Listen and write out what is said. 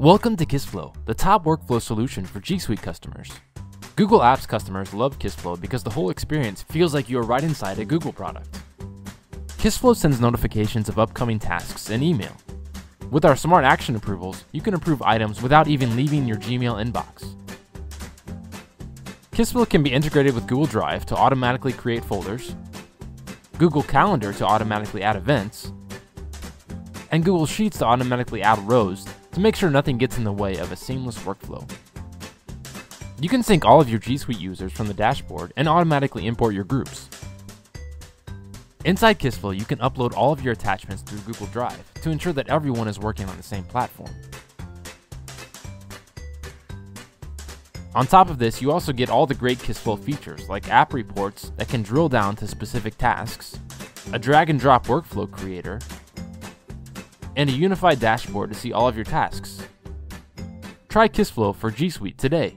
Welcome to KissFlow, the top workflow solution for G Suite customers. Google Apps customers love KissFlow because the whole experience feels like you are right inside a Google product. KissFlow sends notifications of upcoming tasks in email. With our Smart Action approvals, you can approve items without even leaving your Gmail inbox. KissFlow can be integrated with Google Drive to automatically create folders, Google Calendar to automatically add events, and Google Sheets to automatically add rows to make sure nothing gets in the way of a seamless workflow. You can sync all of your G Suite users from the dashboard and automatically import your groups. Inside KissFlow, you can upload all of your attachments through Google Drive to ensure that everyone is working on the same platform. On top of this, you also get all the great KissFlow features like app reports that can drill down to specific tasks, a drag and drop workflow creator, and a unified dashboard to see all of your tasks. Try KissFlow for G Suite today.